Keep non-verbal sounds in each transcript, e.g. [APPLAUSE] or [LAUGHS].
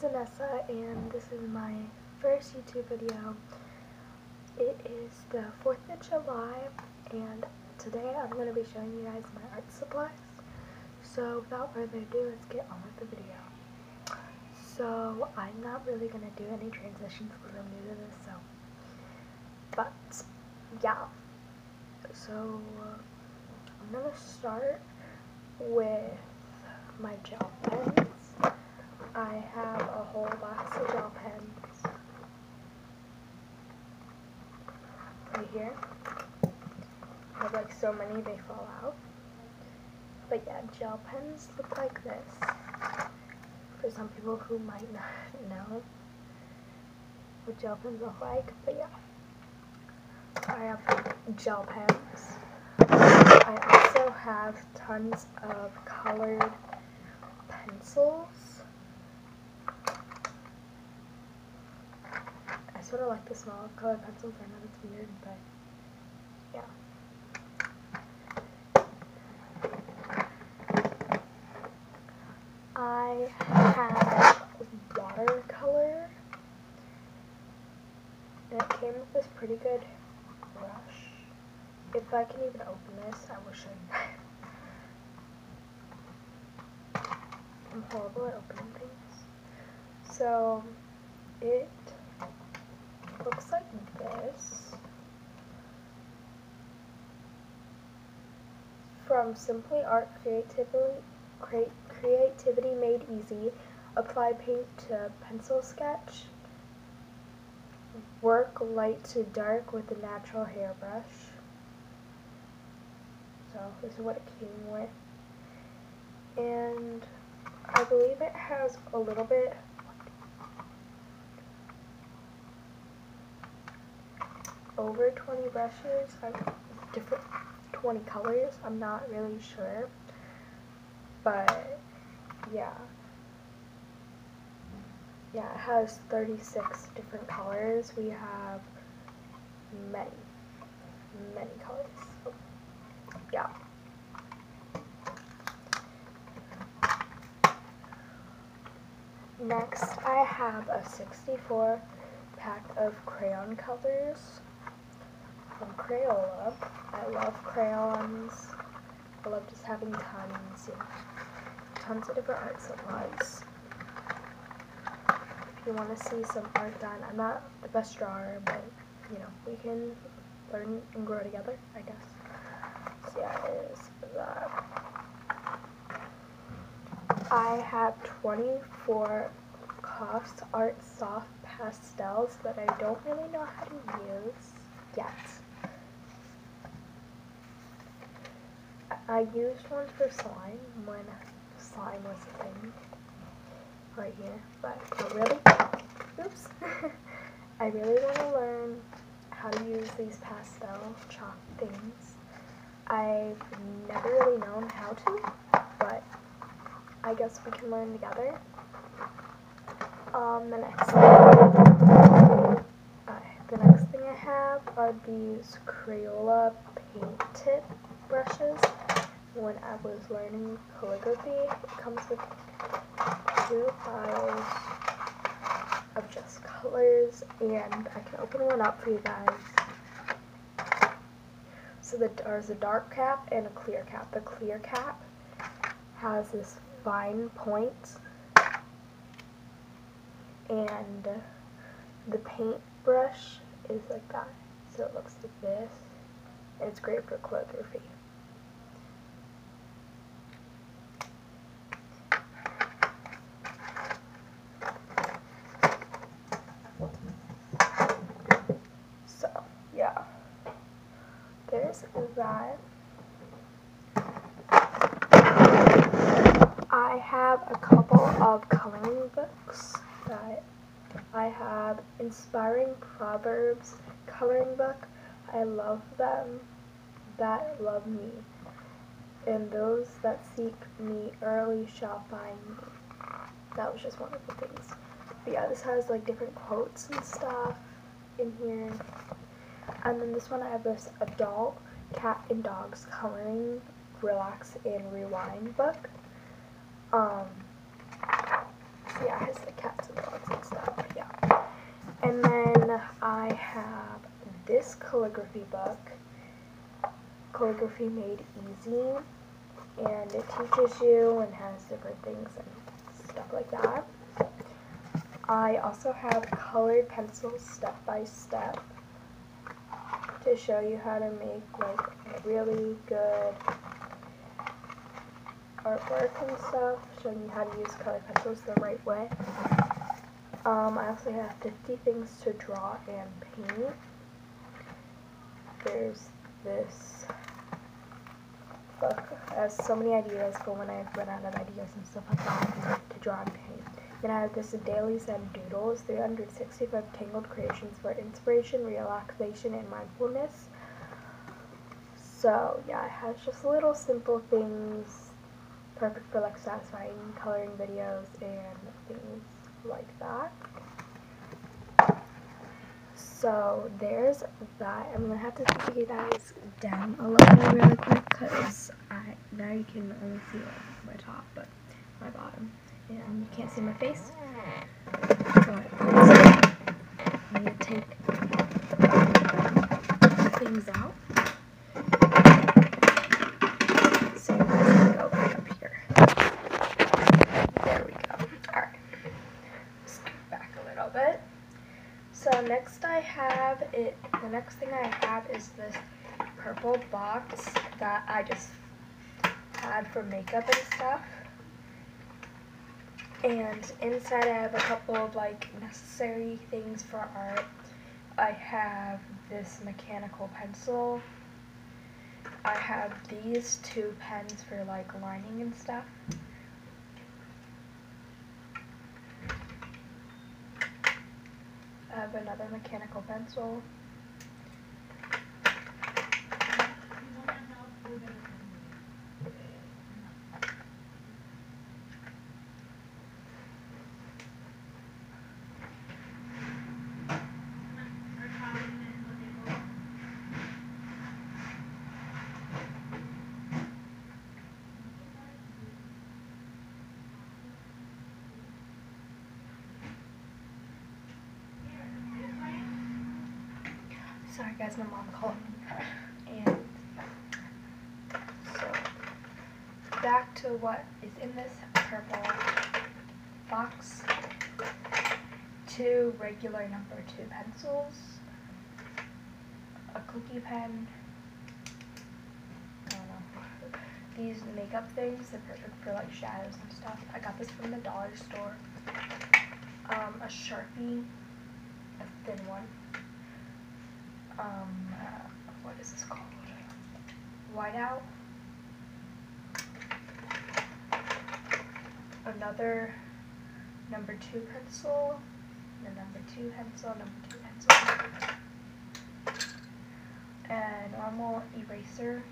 it's Enessa and this is my first YouTube video. It is the 4th of July and today I'm going to be showing you guys my art supplies. So without further ado, let's get on with the video. So I'm not really going to do any transitions because I'm new to this, so. But yeah. So I'm going to start with my gel pens. I have a whole box of gel pens right here. I have like so many they fall out. But yeah, gel pens look like this. For some people who might not [LAUGHS] know what gel pens look like, but yeah. I have gel pens. I also have tons of colored pencils. I sort of like the smell of colored pencils. I know it's weird, but yeah. I have watercolor. And it came with this pretty good brush. If I can even open this, I wish I [LAUGHS] I'm horrible at opening things. So it looks like this. From Simply Art Creativity, Create, Creativity Made Easy, apply paint to pencil sketch. Work light to dark with a natural hairbrush. So this is what it came with. And I believe it has a little bit over 20 brushes, different 20 colors, I'm not really sure, but yeah, yeah, it has 36 different colors, we have many, many colors, yeah. Next, I have a 64 pack of crayon colors from Crayola. I love crayons. I love just having tons, tons of different art supplies. If you want to see some art done, I'm not the best drawer, but you know, we can learn and grow together, I guess. So yeah, it is that. I have 24 Cost Art Soft Pastels that I don't really know how to use yet. I used one for slime when slime was a thing right here, but [LAUGHS] I really, oops, I really want to learn how to use these pastel chalk things. I've never really known how to, but I guess we can learn together. Um, the next thing, uh, the next thing I have are these Crayola paint tip brushes. When I was learning calligraphy, it comes with two files of just colors, and I can open one up for you guys. So the, there's a dark cap and a clear cap. The clear cap has this fine point and the paintbrush is like that. So it looks like this. And it's great for calligraphy. So, yeah. That. I have a couple of coloring books that I have Inspiring Proverbs coloring book. I love them that love me, and those that seek me early shall find me. That was just one of the things. But yeah, this has like different quotes and stuff in here. And then this one I have this adult Cat and Dogs Coloring Relax and Rewind book. Um, so yeah, it's like cats and dogs and stuff, yeah. And then I have this calligraphy book, Calligraphy Made Easy, and it teaches you and has different things and stuff like that. I also have Colored Pencils Step by Step to show you how to make like really good artwork and stuff, showing you how to use color pencils the right way. Um, I also have 50 things to draw and paint. There's this book. It has so many ideas for when I run out of ideas and stuff like that to draw and paint. Then I have this Daily Zen Doodles, 365 Tangled Creations for Inspiration, Relaxation, and Mindfulness. So, yeah, it has just little simple things, perfect for like satisfying coloring videos and things like that. So there's that. I'm gonna have to take you guys down a little bit really quick because I now you can only see my top, but my bottom, and you can't see my face. But I'm gonna take things out. So I'm going to go back up here. There we go. Alright. Scoot back a little bit. So next I have it, the next thing I have is this purple box that I just had for makeup and stuff. And inside I have a couple of like necessary things for art. I have this mechanical pencil. I have these two pens for like lining and stuff. I have another mechanical pencil. Sorry guys, my mom called me. [LAUGHS] And so back to what is in this purple box. Two regular number two pencils, a cookie pen, these makeup things, they're perfect for like shadows and stuff. I got this from the dollar store. Um, a Sharpie, a thin one um, what is this called? Whiteout. Another number two pencil, the number two pencil, number two pencil, and normal eraser,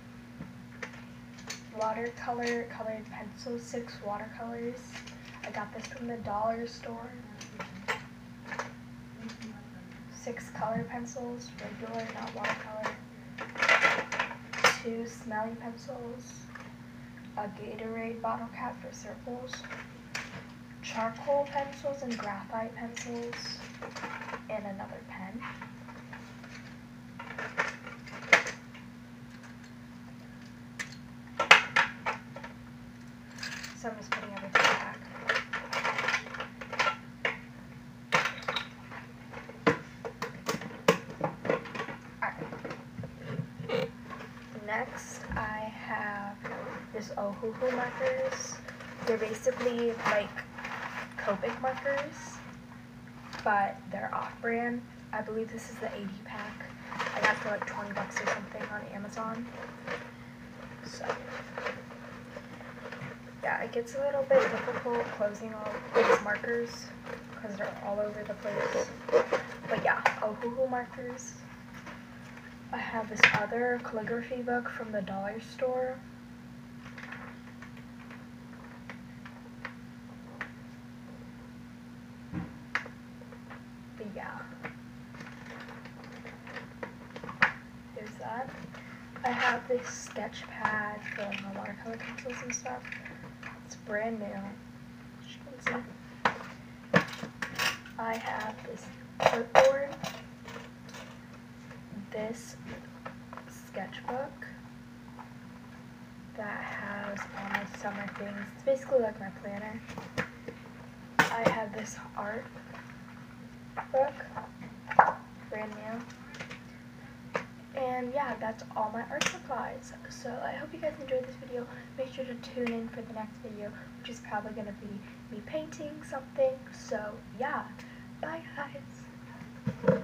watercolor colored pencil, six watercolors. I got this from the dollar store six color pencils, regular, not watercolor, two smelling pencils, a Gatorade bottle cap for circles, charcoal pencils and graphite pencils, and another pen. So I'm just putting everything back. Next, I have Ohuhu markers. They're basically like Copic markers, but they're off-brand. I believe this is the 80 pack. I got for like 20 bucks or something on Amazon. So, yeah, it gets a little bit difficult closing all these markers because they're all over the place. But yeah, Ohuhu markers. I have this other calligraphy book from the dollar store. But yeah. Here's that. I have this pad for my watercolor pencils and stuff. It's brand new. As you can see. I have this clipboard this sketchbook that has all my summer things. It's basically like my planner. I have this art book, brand new. And yeah, that's all my art supplies. So I hope you guys enjoyed this video. Make sure to tune in for the next video, which is probably going to be me painting something. So yeah, bye guys.